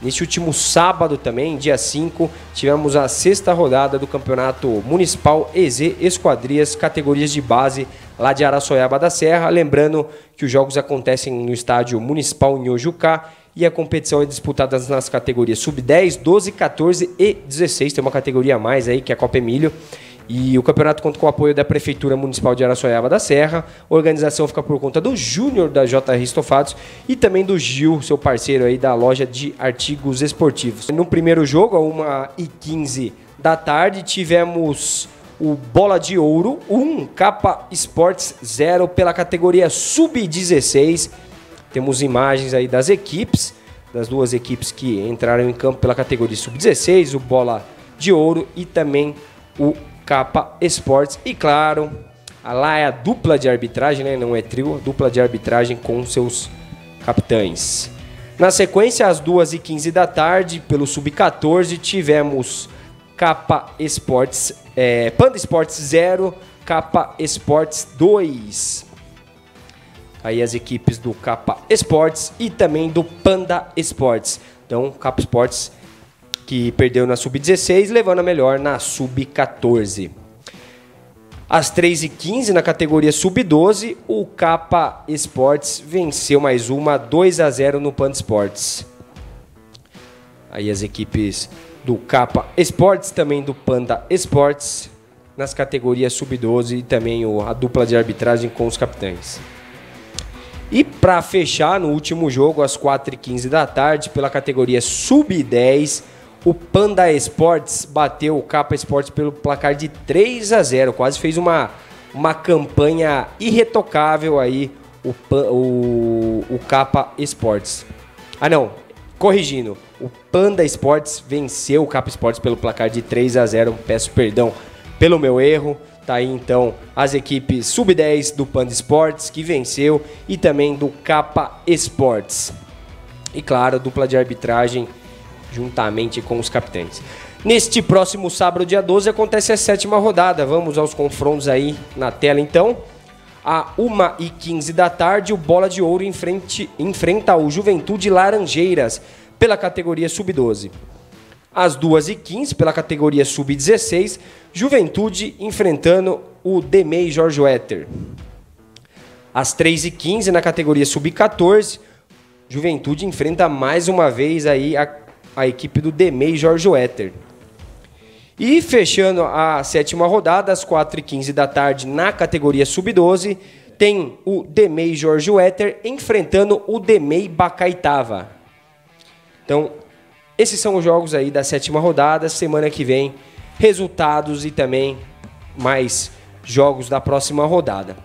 Neste último sábado também, dia 5, tivemos a sexta rodada do Campeonato Municipal EZ Esquadrias, categorias de base lá de Araçoiaba da Serra. Lembrando que os jogos acontecem no estádio municipal em Ojucá e a competição é disputada nas categorias sub-10, 12, 14 e 16. Tem uma categoria a mais aí, que é a Copa Emílio. E o campeonato conta com o apoio da Prefeitura Municipal de Araçoiaba da Serra. A organização fica por conta do Júnior da JR Estofados e também do Gil, seu parceiro aí da loja de artigos esportivos. No primeiro jogo, a 1h15 da tarde, tivemos o Bola de Ouro 1, Capa Sports 0 pela categoria Sub-16. Temos imagens aí das equipes, das duas equipes que entraram em campo pela categoria Sub-16, o Bola de Ouro e também o Capa Esportes. E claro, lá é a dupla de arbitragem, né? não é trio, dupla de arbitragem com seus capitães. Na sequência, às 2h15 da tarde, pelo Sub-14, tivemos Capa Esportes, é, Panda Esportes 0, Capa Esportes 2. Aí as equipes do Capa Esportes e também do Panda Esportes. Então, Capa Esportes que perdeu na sub-16, levando a melhor na sub-14. Às 3h15, na categoria sub-12, o Capa Esportes venceu mais uma 2 a 0 no Panda Esportes. Aí as equipes do Capa Esportes, também do Panda Esportes, nas categorias sub-12 e também a dupla de arbitragem com os capitães. E para fechar, no último jogo, às 4h15 da tarde, pela categoria sub-10, o Panda Esportes bateu o Capa Esportes pelo placar de 3 a 0. Quase fez uma, uma campanha irretocável aí o, o, o Capa Esportes. Ah não, corrigindo. O Panda Esportes venceu o Capa Esportes pelo placar de 3 a 0. Peço perdão pelo meu erro. Tá aí então as equipes sub-10 do Panda Esportes que venceu e também do Capa Esportes. E claro, dupla de arbitragem juntamente com os capitães. Neste próximo sábado, dia 12, acontece a sétima rodada. Vamos aos confrontos aí na tela então. A 1h15 da tarde, o Bola de Ouro enfrente, enfrenta o Juventude Laranjeiras pela categoria Sub-12. Às 2h15, pela categoria Sub-16, Juventude enfrentando o Demei Jorge Wetter. Às 3h15, na categoria Sub-14, Juventude enfrenta mais uma vez aí a a equipe do Demei Jorge Wetter. E fechando a sétima rodada, às 4h15 da tarde, na categoria Sub-12, tem o Demei Jorge Wetter enfrentando o Demei Bacaitava. Então, esses são os jogos aí da sétima rodada. Semana que vem, resultados e também mais jogos da próxima rodada.